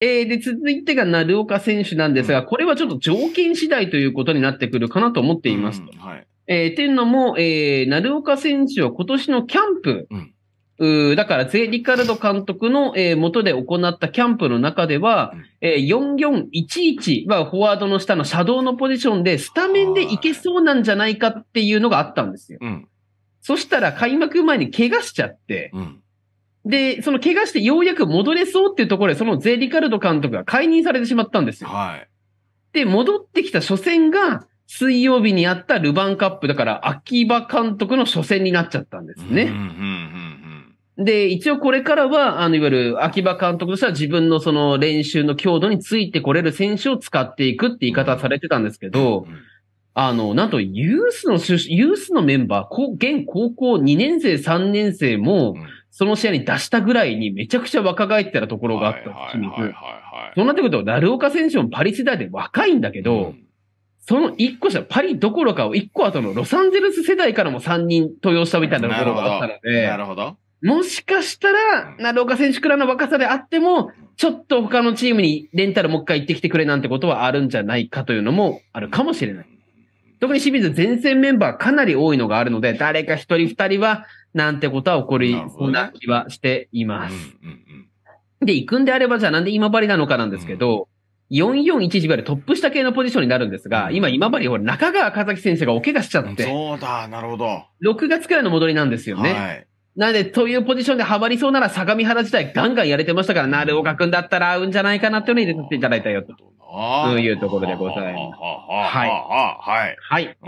えー、で、続いてが鳴岡選手なんですが、これはちょっと条件次第ということになってくるかなと思っています。うんはい。えー、っていうのも、えー、鳴岡選手は今年のキャンプ、うんだから、ゼ・リカルド監督の、えー元で行ったキャンプの中では、うんえー、4411はフォワードの下のシャドウのポジションで、スタメンでいけそうなんじゃないかっていうのがあったんですよ。うん。そしたら開幕前に怪我しちゃって、うん。で、その怪我してようやく戻れそうっていうところで、そのゼ・リカルド監督が解任されてしまったんですよ。はい。で、戻ってきた初戦が、水曜日にあったルヴァンカップ、だから、秋葉監督の初戦になっちゃったんですね。うんうんうんで、一応これからは、あの、いわゆる秋葉監督としては自分のその練習の強度についてこれる選手を使っていくって言い方はされてたんですけうん。ど、うんあの、なんとユースのユースのメンバー、現高校2年生、3年生も、うんその試合に出したぐらいにめちゃくちゃ若返ってたところがあったはいチームはいはいはい。そうなってくると、ラルオカ選手もパリ世代で若いんだけど、うん。その一個下、パリどころかを一個後のロサンゼルス世代からも3人登用したみたいなところがあったのなで、るほど。もしかしたら、うん。ナルオカ選手からの若さであっても、ちょっと他のチームにレンタルもう一回行ってきてくれなんてことはあるんじゃないかというのもあるかもしれない。特に清水前線メンバーかなり多いのがあるので、誰か一人二人は、なんてことは起こりそうな気はしています。うんうんうんで、行くんであれば、じゃあなんで今治なのかなんですけど、441いわゆるトップ下系のポジションになるんですが、うん今今治ほら中川和樹選手がお怪我しちゃうんって、そうだ、なるほど。6月くらいの戻りなんですよね。はい。なので、というポジションでハマりそうなら相模原自体ガンガンやれてましたから、なる岡くんだったら合うんじゃないかなっていうのを入れていただいたよと。というところでございます。はい。はい。はい。